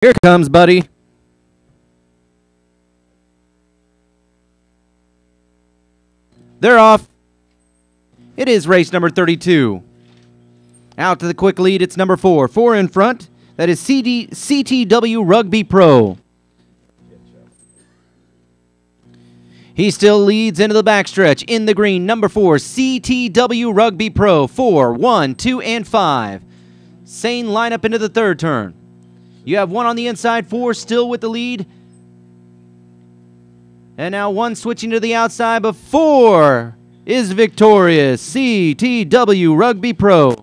Here comes, buddy. They're off. It is race number 32. Out to the quick lead, it's number four. Four in front. That is CD, CTW Rugby Pro. He still leads into the backstretch in the green. Number four, CTW Rugby Pro. Four, one, two, and five. Same lineup into the third turn. You have one on the inside, four still with the lead. And now one switching to the outside, but four is victorious. CTW Rugby Pro.